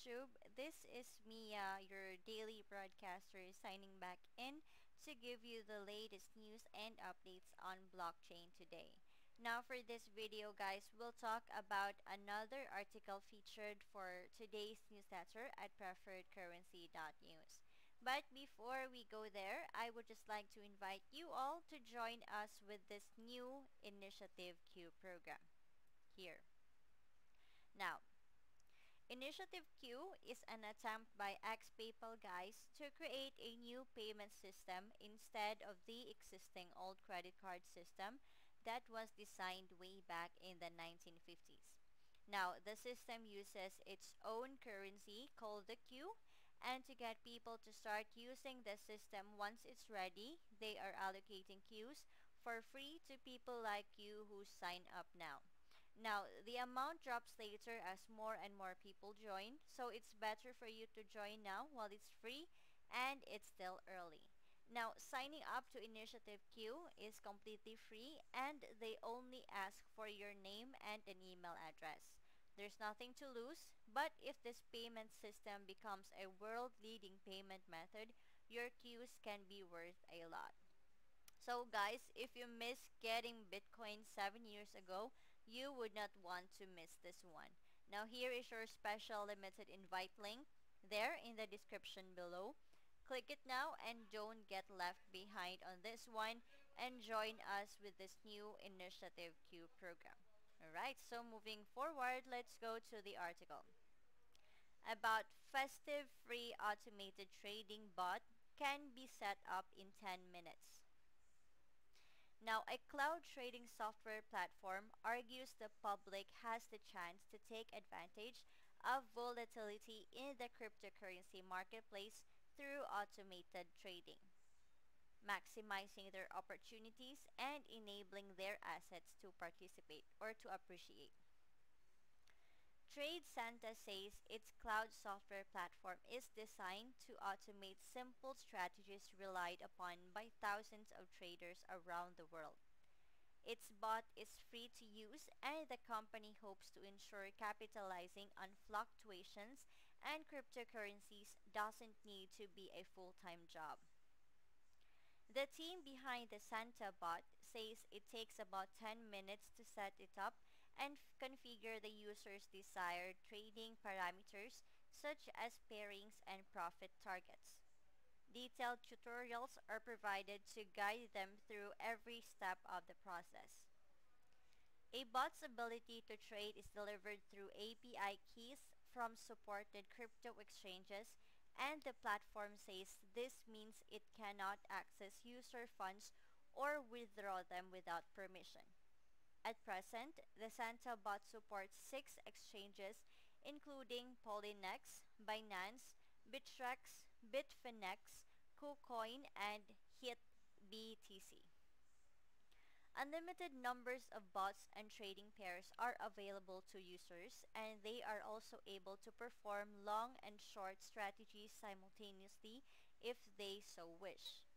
YouTube. This is Mia, your daily broadcaster, signing back in to give you the latest news and updates on blockchain today. Now for this video guys, we'll talk about another article featured for today's newsletter at preferredcurrency.news. But before we go there, I would just like to invite you all to join us with this new Initiative Q program here. Now, Initiative Q is an attempt by ex-PayPal guys to create a new payment system instead of the existing old credit card system that was designed way back in the 1950s. Now, the system uses its own currency called the Q and to get people to start using the system once it's ready, they are allocating Qs for free to people like you who sign up now. Now, the amount drops later as more and more people join, so it's better for you to join now while it's free and it's still early. Now, signing up to Initiative Q is completely free and they only ask for your name and an email address. There's nothing to lose, but if this payment system becomes a world-leading payment method, your Qs can be worth a lot. So guys, if you missed getting Bitcoin 7 years ago, you would not want to miss this one. Now here is your special limited invite link there in the description below. Click it now and don't get left behind on this one and join us with this new Initiative Q program. Alright, so moving forward, let's go to the article. About festive free automated trading bot can be set up in 10 minutes. Now, a cloud trading software platform argues the public has the chance to take advantage of volatility in the cryptocurrency marketplace through automated trading maximizing their opportunities and enabling their assets to participate or to appreciate. Trade Santa says its cloud software platform is designed to automate simple strategies relied upon by thousands of traders around the world. Its bot is free to use and the company hopes to ensure capitalizing on fluctuations and cryptocurrencies doesn't need to be a full-time job. The team behind the Santa bot says it takes about 10 minutes to set it up and configure the user's desired trading parameters such as pairings and profit targets. Detailed tutorials are provided to guide them through every step of the process. A bot's ability to trade is delivered through API keys from supported crypto exchanges and the platform says this means it cannot access user funds or withdraw them without permission. At present, the Santa bot supports six exchanges including Poloniex, Binance, Bittrex, Bitfinex, KuCoin, and HitBTC. Unlimited numbers of bots and trading pairs are available to users and they are also able to perform long and short strategies simultaneously if they so wish.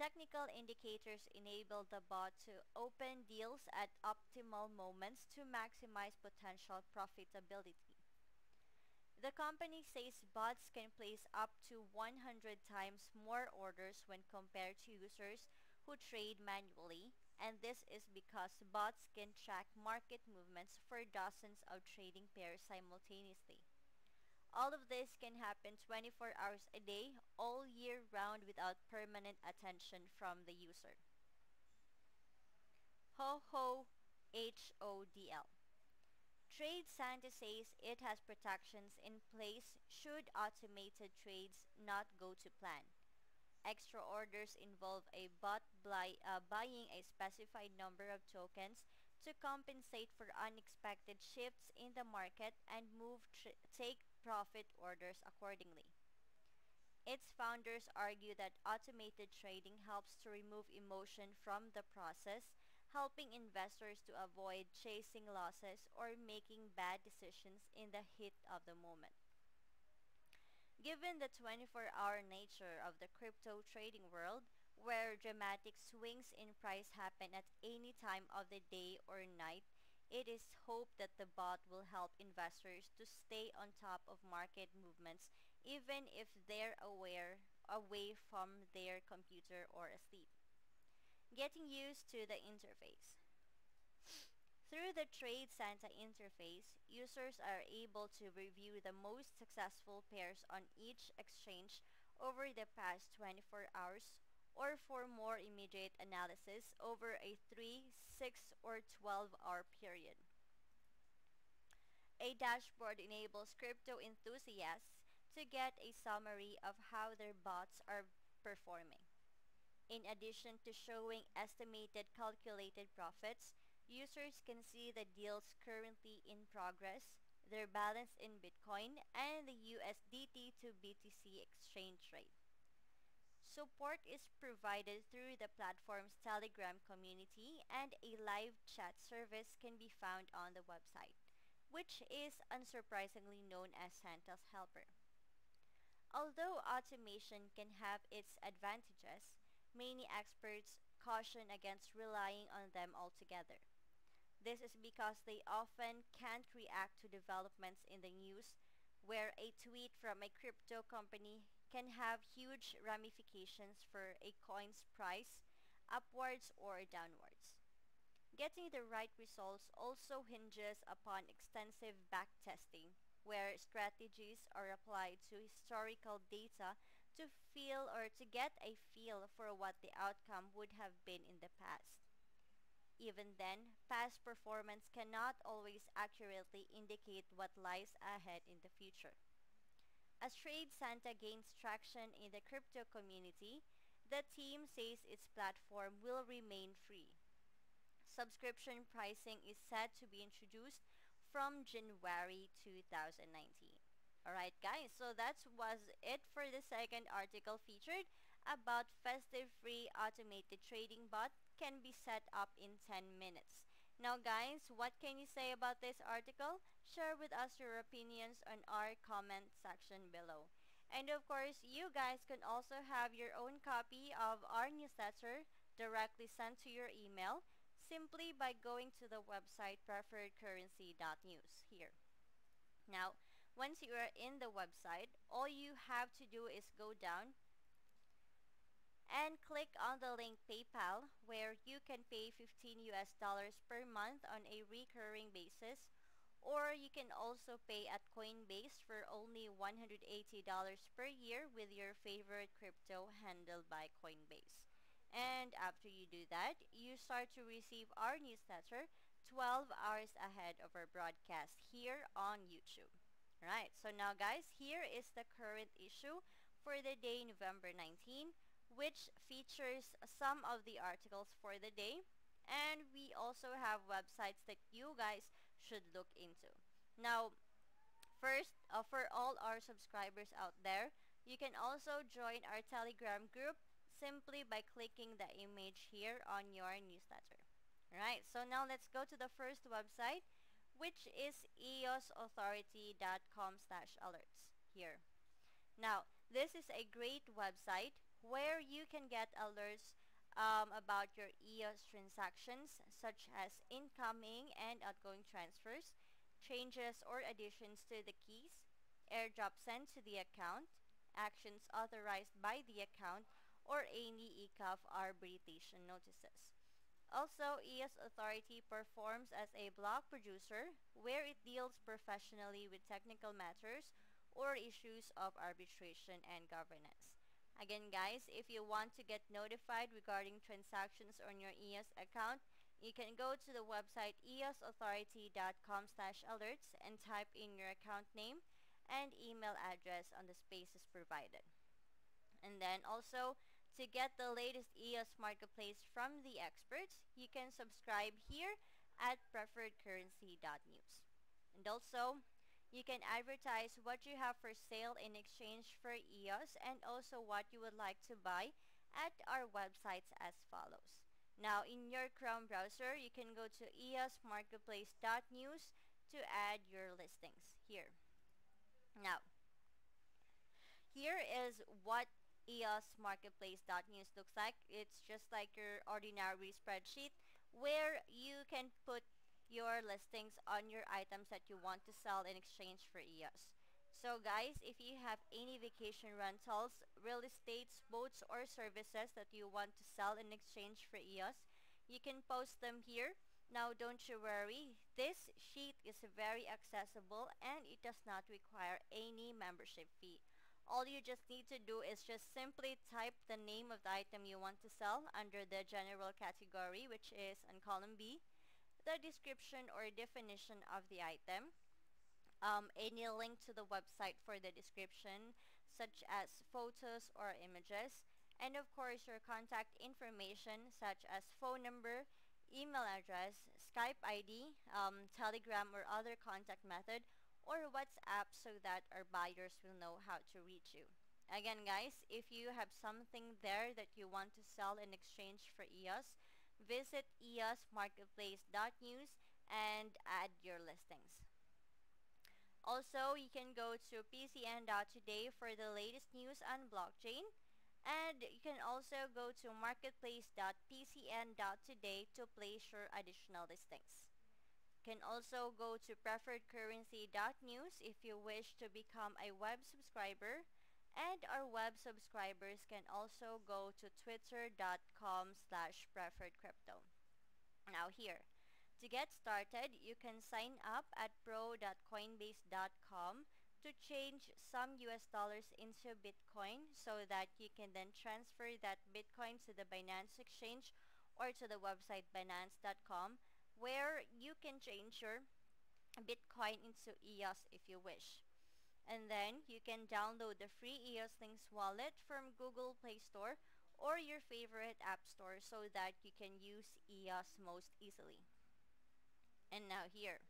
Technical indicators enable the bot to open deals at optimal moments to maximize potential profitability. The company says bots can place up to 100 times more orders when compared to users who trade manually, and this is because bots can track market movements for dozens of trading pairs simultaneously. All of this can happen 24 hours a day, all year round without permanent attention from the user. HOHO HODL Trade Santa says it has protections in place should automated trades not go to plan. Extra orders involve a bot buy, uh, buying a specified number of tokens to compensate for unexpected shifts in the market and move take profit orders accordingly. Its founders argue that automated trading helps to remove emotion from the process, helping investors to avoid chasing losses or making bad decisions in the heat of the moment. Given the 24-hour nature of the crypto trading world, where dramatic swings in price happen at any time of the day or night, it is hoped that the bot will help investors to stay on top of market movements even if they're aware away from their computer or asleep. Getting used to the interface. Through the Trade Santa interface, users are able to review the most successful pairs on each exchange over the past 24 hours or for more immediate analysis over a 3, 6, or 12 hour period. A dashboard enables crypto enthusiasts to get a summary of how their bots are performing. In addition to showing estimated calculated profits, users can see the deals currently in progress, their balance in Bitcoin, and the USDT to BTC exchange rate. Support is provided through the platform's Telegram community and a live chat service can be found on the website, which is unsurprisingly known as Santa's Helper. Although automation can have its advantages, many experts caution against relying on them altogether. This is because they often can't react to developments in the news where a tweet from a crypto company can have huge ramifications for a coin's price upwards or downwards. Getting the right results also hinges upon extensive backtesting where strategies are applied to historical data to feel or to get a feel for what the outcome would have been in the past. Even then, past performance cannot always accurately indicate what lies ahead in the future. As Trade Santa gains traction in the crypto community, the team says its platform will remain free. Subscription pricing is set to be introduced from January 2019. Alright guys, so that was it for the second article featured about festive free automated trading bot can be set up in 10 minutes. Now guys, what can you say about this article? Share with us your opinions on our comment section below. And of course, you guys can also have your own copy of our newsletter directly sent to your email simply by going to the website preferredcurrency.news here. Now, once you are in the website, all you have to do is go down and click on the link PayPal where you can pay 15 US dollars per month on a recurring basis or you can also pay at Coinbase for only $180 per year with your favorite crypto handled by Coinbase. And after you do that, you start to receive our newsletter 12 hours ahead of our broadcast here on YouTube. Right, so now guys, here is the current issue for the day November 19 which features some of the articles for the day. And we also have websites that you guys should look into. Now, first, uh, for all our subscribers out there, you can also join our Telegram group simply by clicking the image here on your newsletter. Alright, so now let's go to the first website, which is eosauthority.com slash alerts here. Now, this is a great website where you can get alerts um, about your EOS transactions such as incoming and outgoing transfers, changes or additions to the keys, airdrop sent to the account, actions authorized by the account, or any ECAF arbitration notices. Also, EOS Authority performs as a block producer where it deals professionally with technical matters or issues of arbitration and governance. Again guys, if you want to get notified regarding transactions on your EOS account, you can go to the website eosauthority.com slash alerts and type in your account name and email address on the spaces provided. And then also, to get the latest EOS marketplace from the experts, you can subscribe here at preferredcurrency.news. And also, you can advertise what you have for sale in exchange for EOS and also what you would like to buy at our websites as follows. Now, in your Chrome browser, you can go to eosmarketplace.news to add your listings here. Now, here is what eosmarketplace.news looks like. It's just like your ordinary spreadsheet where you can put your listings on your items that you want to sell in exchange for EOS. So guys, if you have any vacation rentals, real estates, boats, or services that you want to sell in exchange for EOS, you can post them here. Now don't you worry, this sheet is very accessible and it does not require any membership fee. All you just need to do is just simply type the name of the item you want to sell under the general category which is on column B, the description or definition of the item, um, any link to the website for the description such as photos or images and of course your contact information such as phone number, email address, Skype ID, um, Telegram or other contact method or WhatsApp so that our buyers will know how to reach you. Again guys, if you have something there that you want to sell in exchange for EOS, visit eosmarketplace.news and add your listings. Also, you can go to pcn.today for the latest news on blockchain. And you can also go to marketplace.pcn.today to place your additional listings. You can also go to preferredcurrency.news if you wish to become a web subscriber. And our web subscribers can also go to twitter.com slash preferredcrypto. Now here, to get started, you can sign up at pro.coinbase.com to change some US dollars into Bitcoin so that you can then transfer that Bitcoin to the Binance exchange or to the website binance.com where you can change your Bitcoin into EOS if you wish. And then you can download the free EOSlynx wallet from Google Play Store or your favorite app store so that you can use EOS most easily and now here.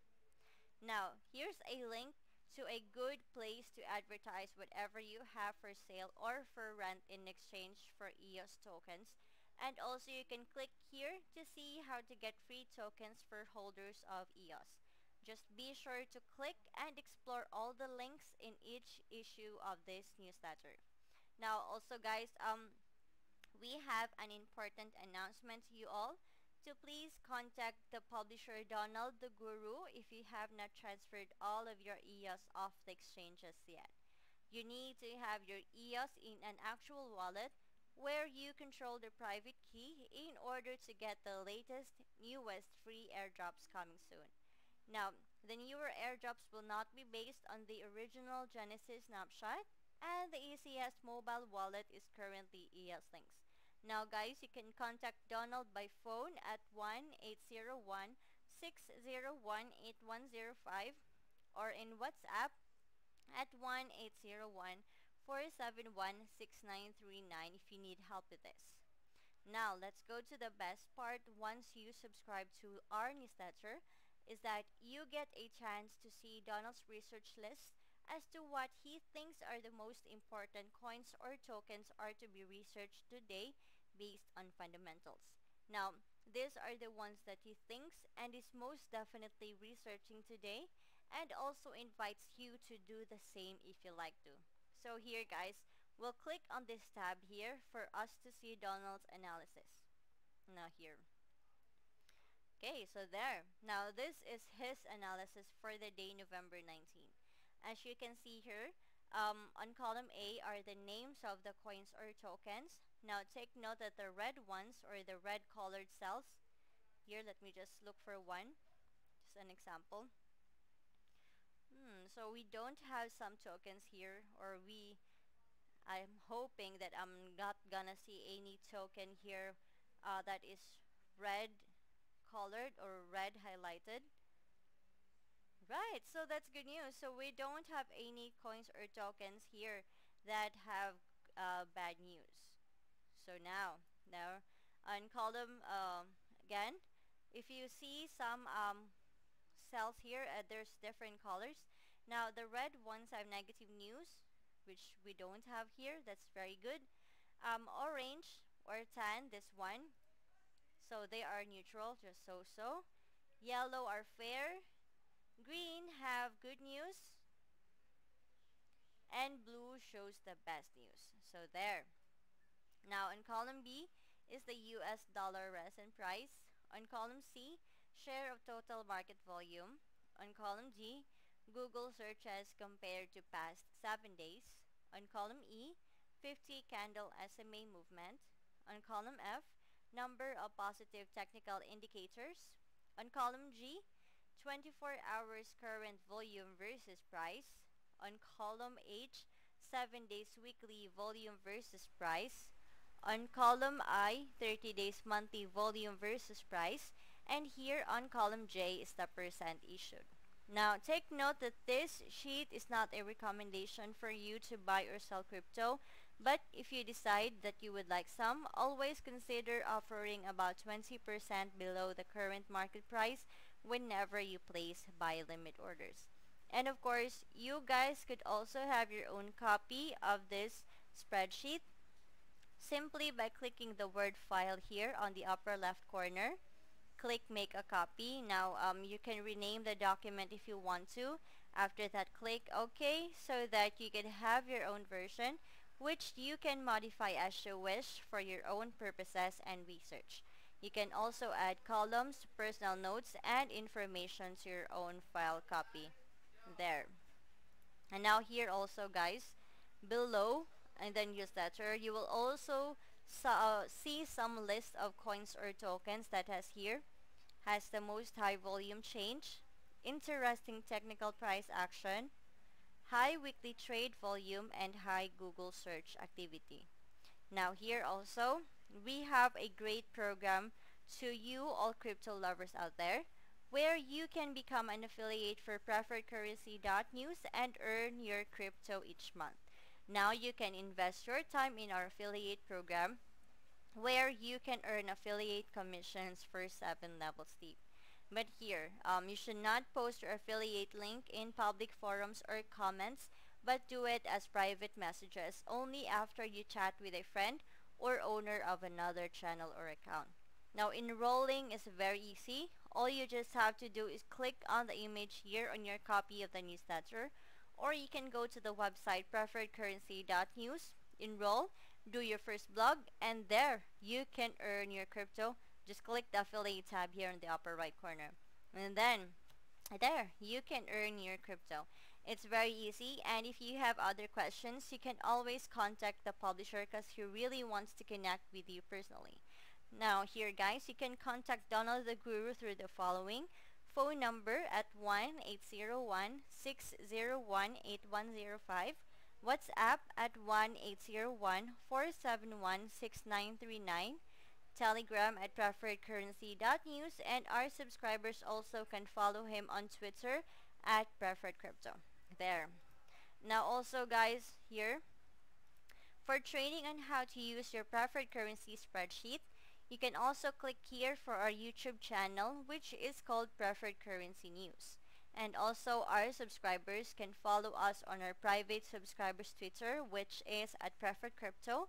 Now, here's a link to a good place to advertise whatever you have for sale or for rent in exchange for EOS tokens. And also you can click here to see how to get free tokens for holders of EOS. Just be sure to click and explore all the links in each issue of this newsletter. Now also guys, um, we have an important announcement to you all to please contact the publisher Donald the Guru if you have not transferred all of your EOS off the exchanges yet. You need to have your EOS in an actual wallet where you control the private key in order to get the latest, newest free airdrops coming soon. Now, the newer airdrops will not be based on the original Genesis snapshot and the ECS mobile wallet is currently EOSlynx. Now guys, you can contact Donald by phone at 1-801-601-8105 or in WhatsApp at 1-801-471-6939 if you need help with this. Now, let's go to the best part once you subscribe to our newsletter is that you get a chance to see Donald's research list as to what he thinks are the most important coins or tokens are to be researched today based on fundamentals. Now, these are the ones that he thinks and is most definitely researching today and also invites you to do the same if you like to. So here guys, we'll click on this tab here for us to see Donald's analysis. Now here. Okay, so there. Now this is his analysis for the day November 19. As you can see here, um, on column A are the names of the coins or tokens. Now take note that the red ones or the red colored cells, here let me just look for one, just an example. Hmm, so we don't have some tokens here or we, I'm hoping that I'm not gonna see any token here uh, that is red colored or red highlighted. Right, so that's good news. So we don't have any coins or tokens here that have uh, bad news. So now, now on column um, again, if you see some um, cells here, uh, there's different colors. Now the red ones have negative news, which we don't have here. That's very good. Um, orange or tan, this one. So they are neutral, just so-so. Yellow are fair, Green have good news. And blue shows the best news. So there. Now in column B is the US dollar resin price. On column C share of total market volume. On column D, Google searches compared to past 7 days. On column E, 50 candle SMA movement. On column F, number of positive technical indicators. On column G, 24 hours current volume versus price. On column H, 7 days weekly volume versus price. On column I, 30 days monthly volume versus price. And here on column J is the percent issued. Now, take note that this sheet is not a recommendation for you to buy or sell crypto, but if you decide that you would like some, always consider offering about 20% below the current market price whenever you place buy limit orders. And of course, you guys could also have your own copy of this spreadsheet simply by clicking the word file here on the upper left corner click make a copy. Now um, you can rename the document if you want to. After that click OK so that you can have your own version which you can modify as you wish for your own purposes and research. You can also add columns, personal notes, and information to your own file copy. There. And now here also guys, below and then use newsletter, you will also uh, see some list of coins or tokens that has here has the most high volume change, interesting technical price action, high weekly trade volume, and high Google search activity. Now here also, we have a great program to you all crypto lovers out there where you can become an affiliate for preferredcurrency.news and earn your crypto each month. Now you can invest your time in our affiliate program where you can earn affiliate commissions for 7 levels deep. But here, um, you should not post your affiliate link in public forums or comments, but do it as private messages only after you chat with a friend or owner of another channel or account. Now enrolling is very easy. All you just have to do is click on the image here on your copy of the newsletter or you can go to the website preferredcurrency.news, enroll, do your first blog, and there you can earn your crypto. Just click the affiliate tab here in the upper right corner. And then there you can earn your crypto. It's very easy and if you have other questions, you can always contact the publisher because he really wants to connect with you personally. Now here guys, you can contact Donald the Guru through the following phone number at 1-801-601-8105 WhatsApp at 1-801-471-6939, Telegram at preferredcurrency.news, and our subscribers also can follow him on Twitter at preferredcrypto. There. Now also guys, here, for training on how to use your preferred currency spreadsheet, you can also click here for our YouTube channel, which is called Preferred Currency News. And also our subscribers can follow us on our private subscribers Twitter which is at Preferred Crypto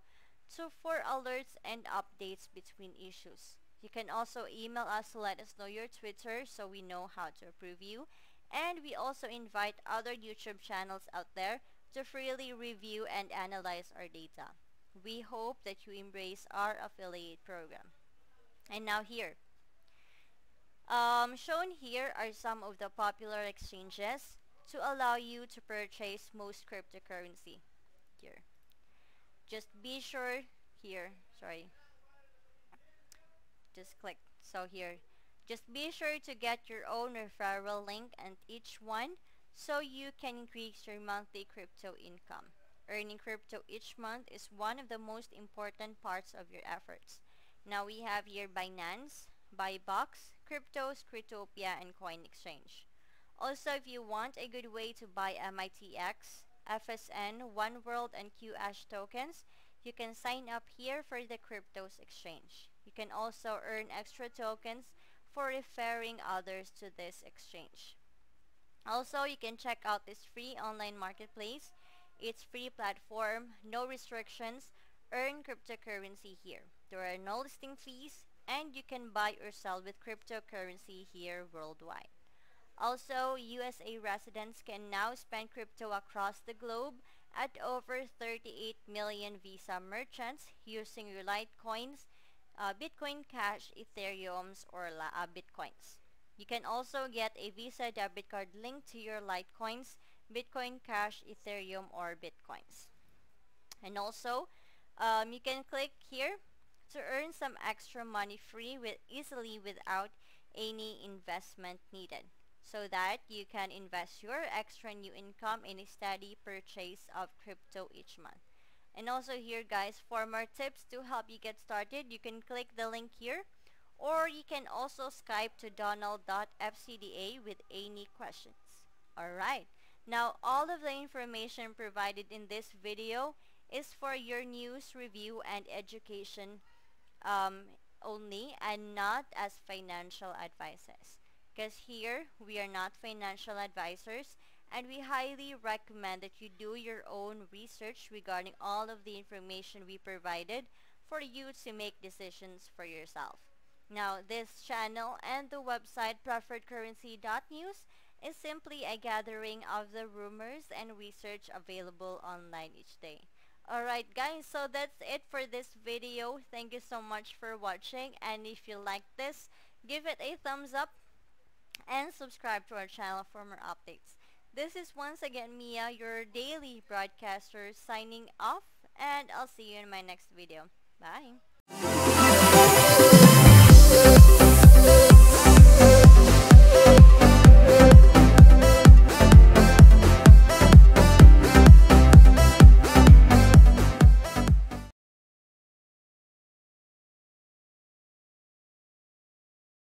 to for alerts and updates between issues. You can also email us to let us know your Twitter so we know how to approve you. And we also invite other YouTube channels out there to freely review and analyze our data. We hope that you embrace our affiliate program. And now here, um, shown here are some of the popular exchanges to allow you to purchase most cryptocurrency. Here. Just be sure here, sorry. Just click. So here. Just be sure to get your own referral link and each one so you can increase your monthly crypto income. Earning crypto each month is one of the most important parts of your efforts. Now we have here Binance, Bibox, Cryptos, Cryptopia, and Coin Exchange. Also, if you want a good way to buy MITX, FSN, One World, and QAsh tokens, you can sign up here for the Cryptos Exchange. You can also earn extra tokens for referring others to this exchange. Also, you can check out this free online marketplace. It's free platform, no restrictions, earn cryptocurrency here. There are no listing fees, and you can buy or sell with cryptocurrency here worldwide. Also, USA residents can now spend crypto across the globe at over 38 million Visa merchants using your Litecoins, uh, Bitcoin Cash, Ethereums, or uh, Bitcoins. You can also get a Visa debit card linked to your Litecoins, Bitcoin Cash, Ethereum, or Bitcoins. And also, um, you can click here to earn some extra money free with easily without any investment needed so that you can invest your extra new income in a steady purchase of crypto each month. And also here guys, for more tips to help you get started, you can click the link here or you can also Skype to donald.fcda with any questions. Alright, now all of the information provided in this video is for your news, review, and education um, only and not as financial advices. Because here, we are not financial advisors and we highly recommend that you do your own research regarding all of the information we provided for you to make decisions for yourself. Now, this channel and the website preferredcurrency.news is simply a gathering of the rumors and research available online each day. Alright guys, so that's it for this video. Thank you so much for watching and if you like this, give it a thumbs up and subscribe to our channel for more updates. This is once again Mia, your daily broadcaster signing off and I'll see you in my next video. Bye!